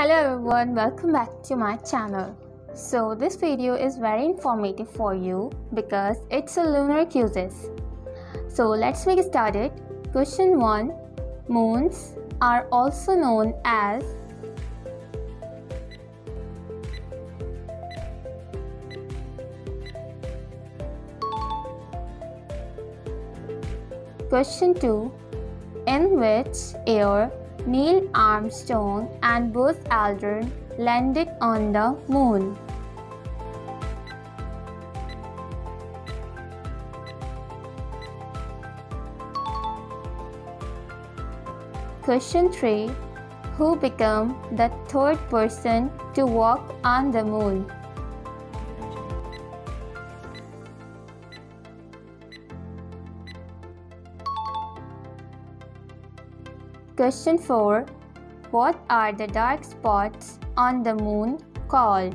Hello everyone, welcome back to my channel. So this video is very informative for you because it's a lunar quizzes. So let's make started. Question 1. Moons are also known as Question 2. In which year Neil Armstrong and Buzz Aldrin landed on the moon? Question 3. Who became the third person to walk on the moon? Question 4. What are the dark spots on the moon called?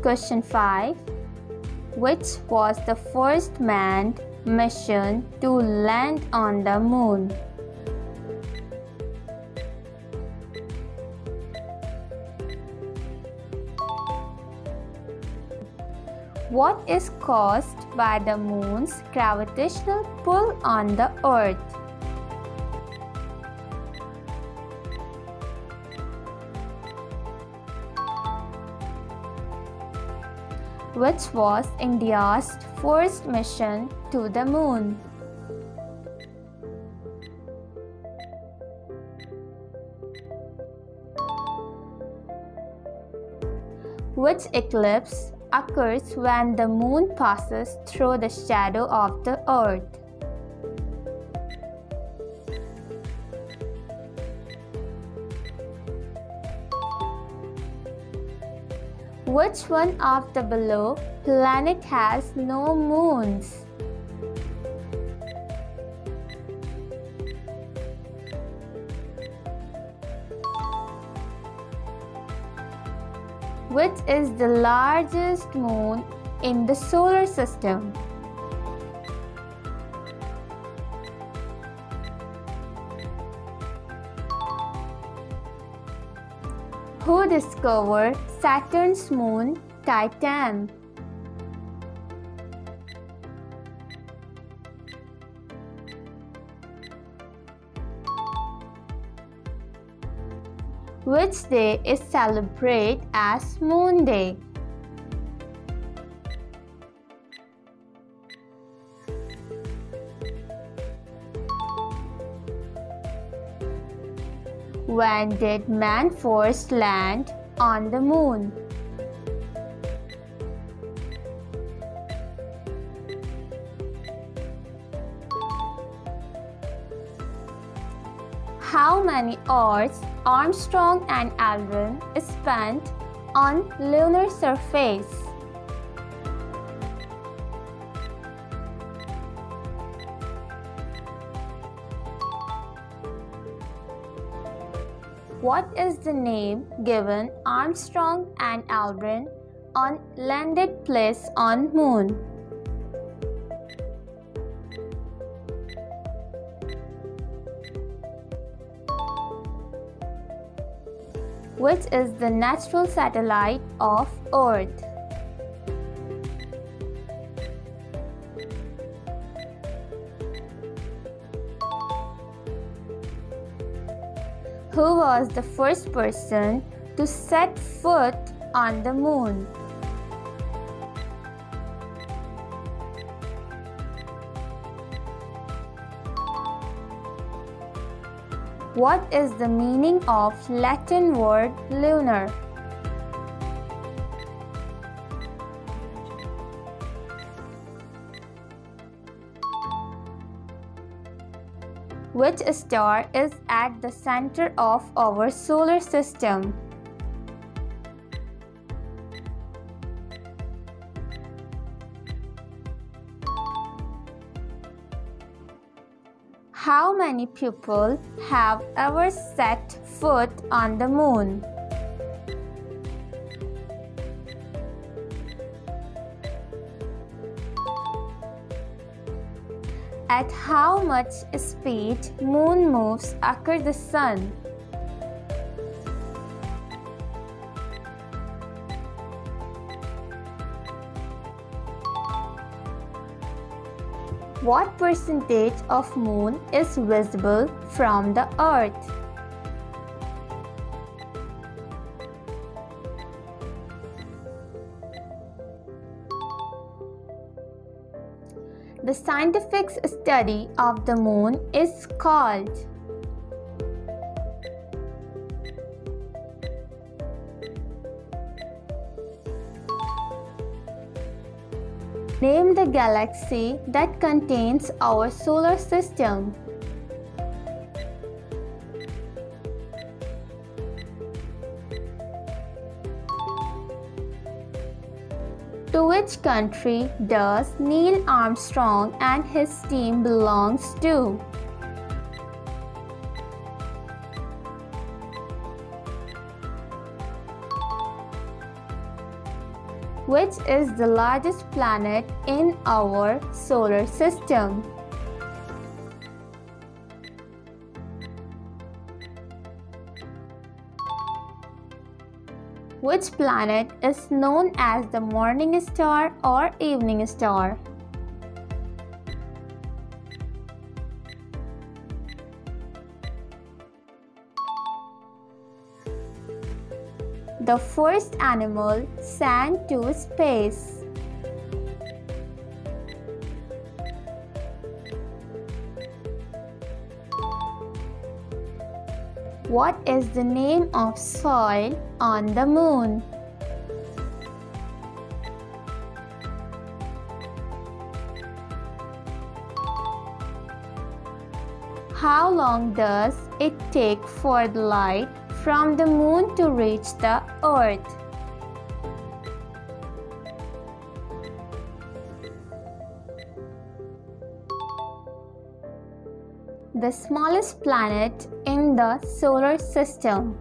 Question 5. Which was the first manned mission to land on the moon? What is caused by the moon's gravitational pull on the earth? Which was India's first mission to the moon? Which eclipse occurs when the moon passes through the shadow of the earth. Which one of the below planet has no moons? Which is the largest moon in the solar system. Who discovered Saturn's moon Titan? Which day is celebrated as Moon Day. When did man first land on the moon? How many hours Armstrong and Aldrin spent on lunar surface? What is the name given Armstrong and Aldrin on landed place on moon? Which is the natural satellite of Earth. Who was the first person to set foot on the moon? What is the meaning of Latin word lunar? Which star is at the center of our solar system? How many people have ever set foot on the moon? At how much speed moon moves occur the sun? What percentage of moon is visible from the earth? The scientific study of the moon is called Name the galaxy that contains our solar system. To which country does Neil Armstrong and his team belongs to? Which is the largest planet in our solar system? Which planet is known as the morning star or evening star? The first animal sent to space. What is the name of soil on the moon? How long does it take for the light from the moon to reach the earth? The smallest planet in the solar system.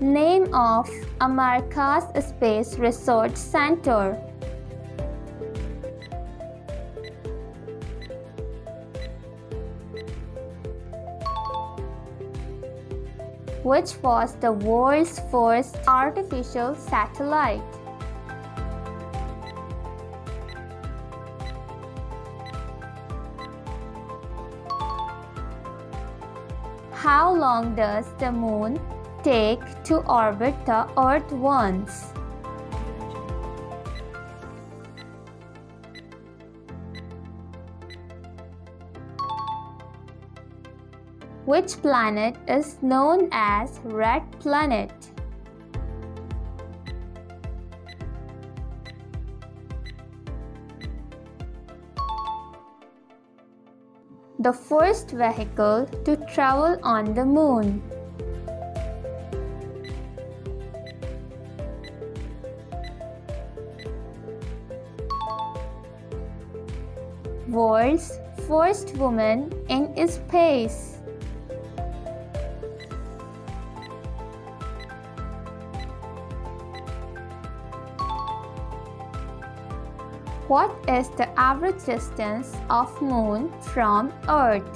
Name of America's Space Research Center. Which was the world's first artificial satellite? How long does the moon take to orbit the earth once? Which planet is known as red planet? The first vehicle to travel on the moon. World's first woman in space. What is the average distance of moon from earth?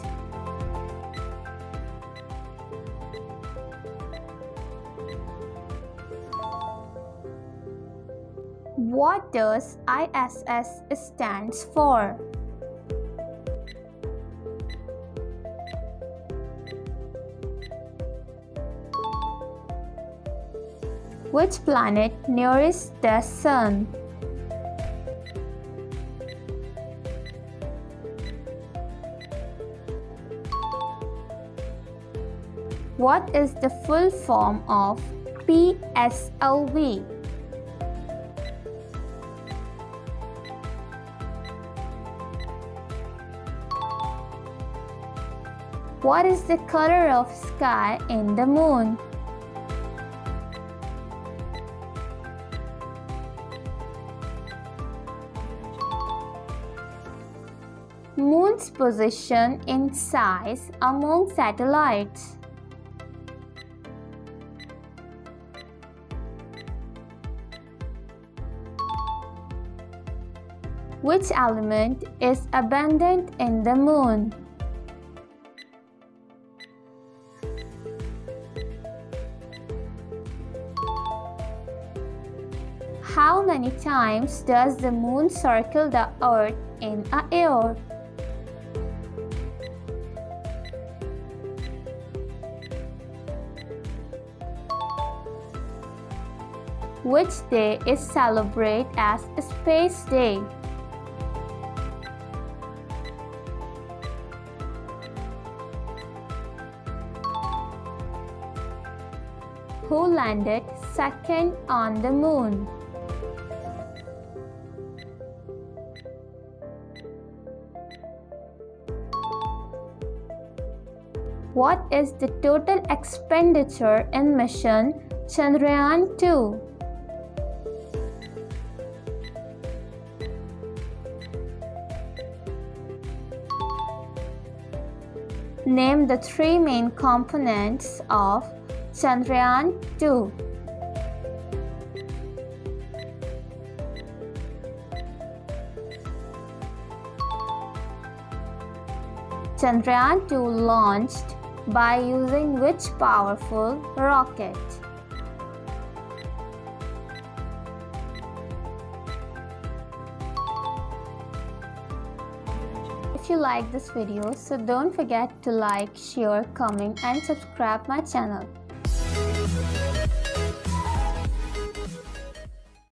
What does ISS stands for? Which planet nearest the sun? What is the full form of PSLV? What is the color of sky in the moon? Moon's position in size among satellites. Which element is abundant in the moon? How many times does the moon circle the earth in a year? Which day is celebrated as Space Day? Who landed second on the moon? What is the total expenditure in mission Chandrayaan 2? Name the three main components of Chandrayaan 2. Chandrayaan 2 launched by using which powerful rocket? If you like this video, so don't forget to like, share, comment and subscribe my channel.